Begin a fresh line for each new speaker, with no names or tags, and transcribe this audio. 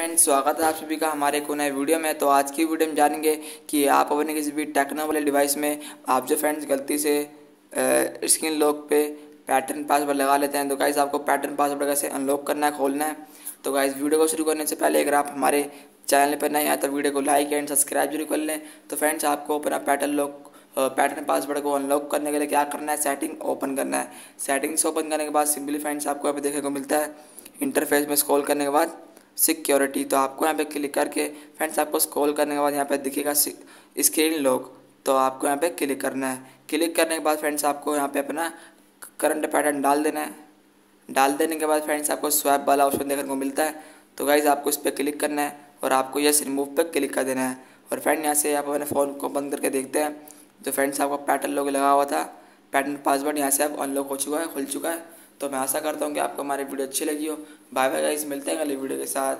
Friends स्वागत है आप सभी का हमारे को नए वीडियो में। तो आज की वीडियो में जानेंगे कि आप अपने किसी भी टेक्नो वाले डिवाइस में आप जो फ्रेंड्स गलती से स्क्रीन लॉक पे पैटर्न पासवर्ड लगा लेते हैं तो गाइस आपको पैटर्न पासवर्ड कैसे अनलॉक करना है, खोलना है। तो गाइस वीडियो को शुरू करने से पहले अगर आप हमारे चैनल पर नहीं आए तो वीडियो को लाइक एंड सब्सक्राइब ज़रूर कर लें। तो फ्रेंड्स आपको अपना पैटर्न लॉक पैटर्न पासवर्ड को अनलॉक करने के लिए क्या करना है? सेटिंग ओपन करना है। सेटिंग्स ओपन करने के बाद सिंपली फ्रेंड्स आपको यहाँ पे देखने को मिलता है। इंटरफेस में स्क्रॉल करने के बाद सिक्योरिटी। तो आपको यहाँ पे क्लिक करके फ्रेंड्स, आपको स्क्रॉल करने के बाद यहाँ पे दिखेगा स्क्रीन लॉक। तो आपको यहाँ पे क्लिक करना है। क्लिक करने के बाद फ्रेंड्स, आपको यहाँ पे अपना करंट पैटर्न डाल देना है। डाल देने के बाद फ्रेंड्स, आपको स्वैप वाला ऑप्शन देखने को मिलता है। तो गाइज़ आपको इस पर क्लिक करना है और आपको यस रिमूव पर क्लिक कर देना है। और फ्रेंड यहाँ से आप अपने फ़ोन को बंद करके देखते हैं। तो फ्रेंड्स, आपका पैटर्न लॉक लगा हुआ था, पैटर्न पासवर्ड यहाँ से आप अनलॉक हो चुका है, खुल चुका है। तो मैं आशा करता हूँ कि आपको हमारी वीडियो अच्छी लगी हो। बाय बाय गाइस, मिलते हैं अगली वीडियो के साथ।